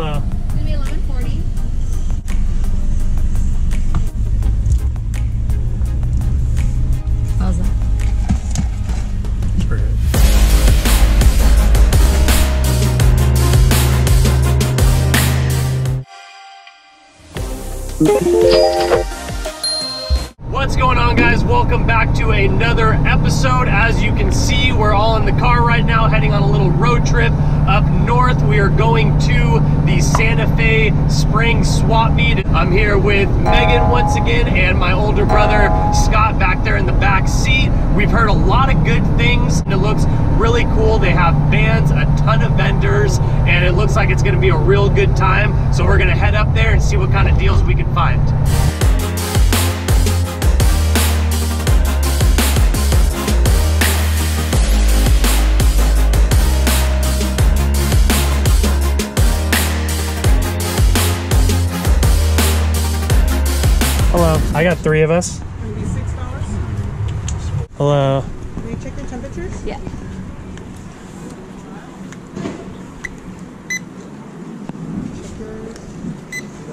Hello. It's gonna be eleven forty. How's that? It's pretty good. What's going on guys? Welcome back to another episode. As you can see, we're all in the car right now heading on a little road trip up north. We are going to Spring Swap Meet. I'm here with Megan once again and my older brother Scott back there in the back seat. We've heard a lot of good things and it looks really cool. They have bands, a ton of vendors, and it looks like it's gonna be a real good time. So we're gonna head up there and see what kind of deals we can find. Hello. I got three of us. It'll six dollars. Hello. Will you check the temperatures? Yeah.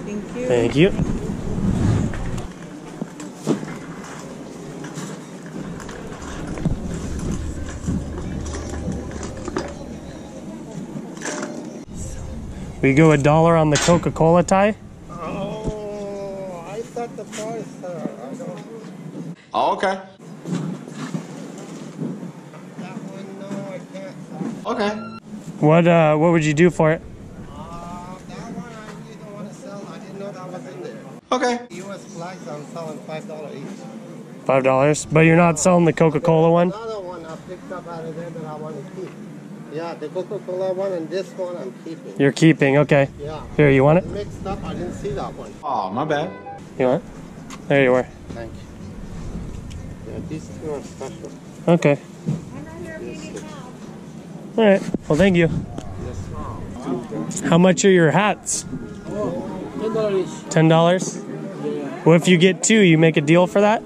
Thank you. Thank you. We go a dollar on the Coca-Cola tie. Oh, I thought the price, sir. I don't. Oh, okay. One, no, I can't. sir. Okay. What uh what would you do for it? Uh, that one I really don't want to sell. I didn't know that was in there. Okay. U.S. flags, I'm selling five dollar each. Five dollars. But you're not selling the Coca-Cola one? Another one I picked up out of there that I want to keep. Yeah, the Coca-Cola one and this one I'm keeping. You're keeping, okay. Yeah. Here, you want it? Mixed up, I didn't see that one. Oh, my bad. You want it? There you are. Thank you. Yeah, these two are special. Okay. Alright. Well thank you. How much are your hats? Ten dollars. Ten dollars? Well if you get two, you make a deal for that?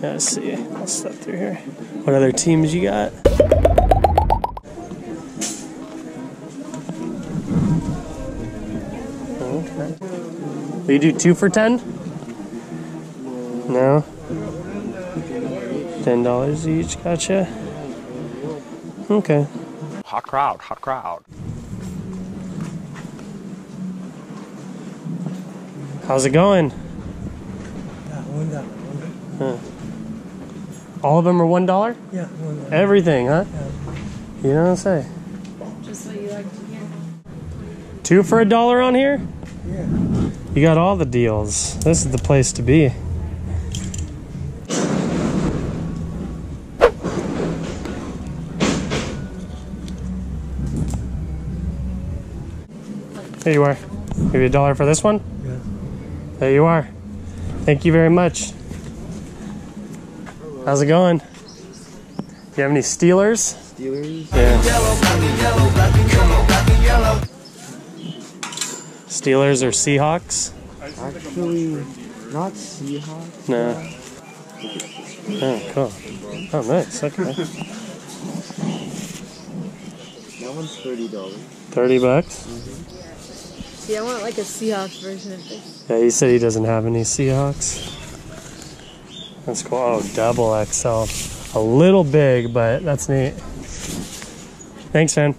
Yeah, let's see. I'll step through here. What other teams you got? Will you do two for ten? No. Ten dollars each. Gotcha. Okay. Hot crowd, hot crowd. How's it going? Yeah, one dollar. dollar. All of them are one dollar? Yeah, one dollar. Everything, huh? Yeah. You know what I'm saying? Just what you like to hear. Two for a dollar on here? Yeah. You got all the deals. This is the place to be. There you are. Give you a dollar for this one? Yeah. There you are. Thank you very much. How's it going? Do You have any Steelers? Steelers. Yeah. Steelers or Seahawks? Actually, not Seahawks. No. Oh, cool. Oh, nice. Okay. That one's thirty dollars. 30 bucks? Mm-hmm. See, I want like a Seahawks version of this. Yeah, he said he doesn't have any Seahawks. That's cool. Oh, double XL. A little big, but that's neat. Thanks, man.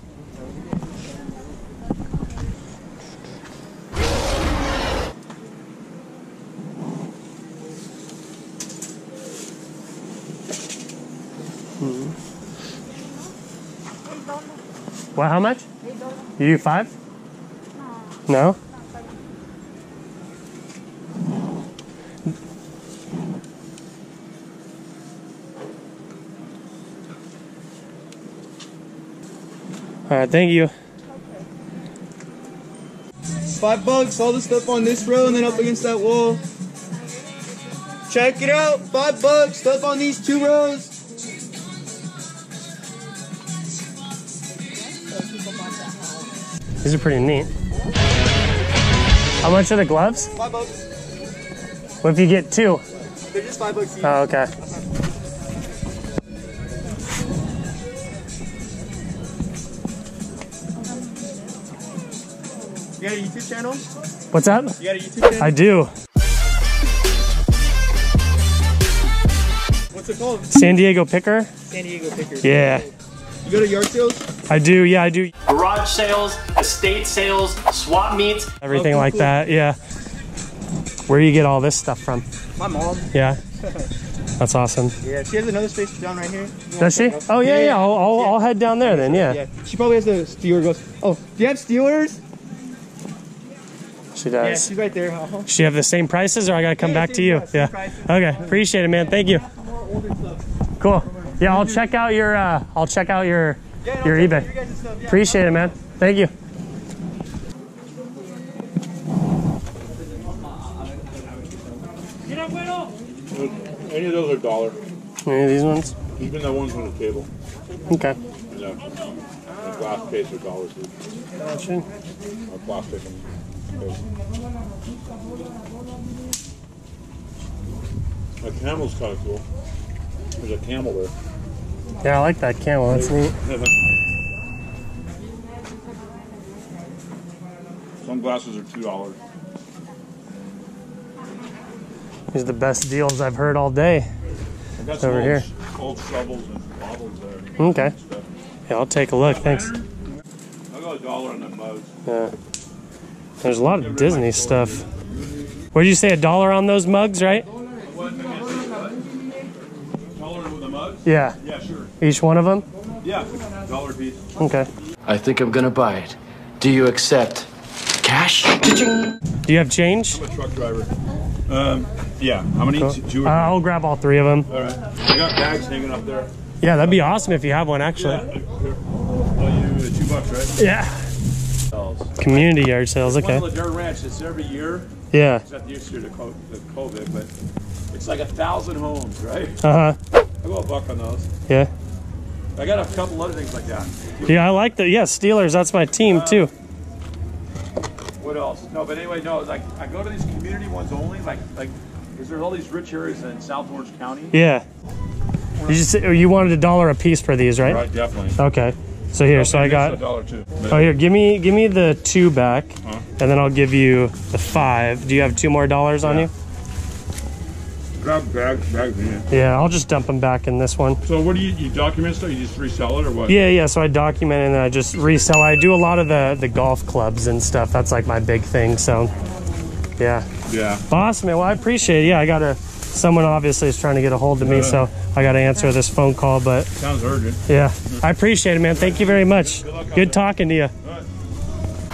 What, how much? You do five? No? All right, thank you. Five bucks, all the stuff on this row and then up against that wall. Check it out, five bucks, stuff on these two rows. These are pretty neat. How much are the gloves? Five bucks. What if you get two? They're just five bucks each. Oh, okay. You got a YouTube channel? What's up? You got a YouTube channel? I do. What's it called? San Diego Picker. San Diego Picker. Yeah. You go to yard sales? I do. Yeah, I do. Garage sales, estate sales, swap meets. Everything cool, like cool. that. Yeah. Where do you get all this stuff from? My mom. Yeah. That's awesome. Yeah, she has another space down right here. Does she? check it out? Oh yeah, yeah. I'll, I'll, Yeah. I'll head down there then. Yeah. Yeah, she probably has the Steeler goes. Oh, do you have Steelers? She Yeah, does. she's right there. Uh-huh. She have the same prices, or I gotta come Yeah, back same to you? price, Yeah. prices. Okay. Appreciate it, man. Thank you. More older stuff. Cool. Yeah, I'll check out your. Uh, I'll check out your Yeah, no, your eBay. Stuff. Yeah. Appreciate it, man. Thank you. Any of those are dollar. Any of these ones? Even the ones on the table. Okay. Yeah. The glass case are dollars. Gotcha. Or plastic and. A camel's kind of cool. There's a camel there. Yeah, I like that camel. That's neat. Sunglasses are two dollars. These are the best deals I've heard all day. I got some Over old, here. old shovels and bottles there. Okay. Yeah, I'll take a look. Thanks. I got a dollar on the mugs. Yeah. There's a lot of Disney stuff. What did you say? A dollar on those mugs, right? Dollar with the mugs? Yeah. Yeah, sure. Each one of them. Yeah, dollar piece. Okay. I think I'm gonna buy it. Do you accept cash? Do you have change? I'm a truck driver. Um, yeah. How many? Cool. Two- Two Uh, I'll grab all three of them. All right. I got bags hanging up there. Yeah, that'd be awesome if you have one, actually. Yeah. Here. Oh, you two bucks, right? Yeah. Community yard sales. Okay. One Ladera Ranch. It's every year. Yeah. Except this year the co- the COVID, but it's like a thousand homes, right? Uh huh. I go a buck on those. Yeah. I got a couple other things like that. Yeah, I like the yeah Steelers. That's my team uh, too. What else? No, but anyway, no. Like I go to these community ones only. Like like because there's all these rich areas in South Orange County. Yeah. You just you wanted a dollar a piece for these, right? Right, definitely. Okay. So here, so I got. a dollar too. Oh, here, give me give me the two back, Huh? and then I'll give you the five. Do you have two more dollars on you? Grab bags, bags in it. Yeah, I'll just dump them back in this one. So what do you you document stuff? You just resell it or what? Yeah, yeah. So I document and then I just resell. I do a lot of the the golf clubs and stuff. That's like my big thing. So, yeah. Yeah. Awesome, man. Well, I appreciate it. Yeah, I got to. Someone obviously is trying to get a hold of me, Yeah. so I got to answer this phone call. But Sounds urgent. yeah, I appreciate it, man. Thank you very much. luck Good talking to you.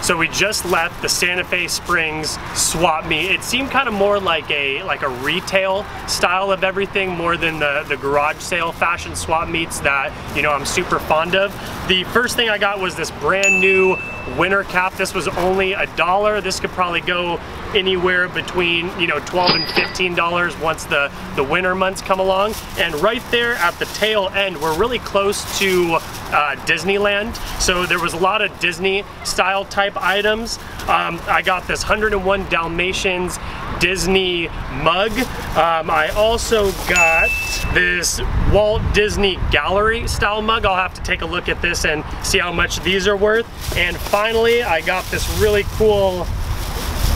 So we just left the Santa Fe Springs swap meet. It seemed kind of more like a like a retail style of everything more than the, the garage sale fashion swap meets that, you know, I'm super fond of. The first thing I got was this brand new winter cap. This was only a dollar. This could probably go anywhere between, you know, 12 and $15 once the, the winter months come along. And right there at the tail end, we're really close to uh, Disneyland. So there was a lot of Disney style type items. Um, I got this 101 Dalmatians Disney mug. Um, I also got this Walt Disney Gallery style mug. I'll have to take a look at this and see how much these are worth. And finally, I got this really cool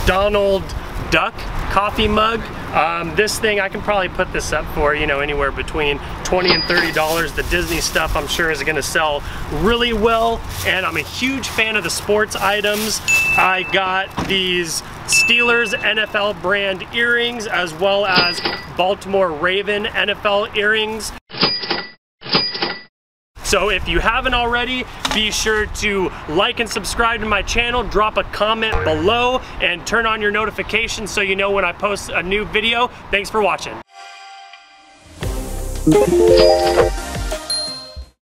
Donald Duck coffee mug. Um, this thing, I can probably put this up for, you know, anywhere between 20 and $30. The Disney stuff, I'm sure, is gonna sell really well. And I'm a huge fan of the sports items. I got these Steelers NFL brand earrings, as well as Baltimore Raven NFL earrings. So if you haven't already, be sure to like and subscribe to my channel, drop a comment below, and turn on your notifications so you know when I post a new video. Thanks for watching.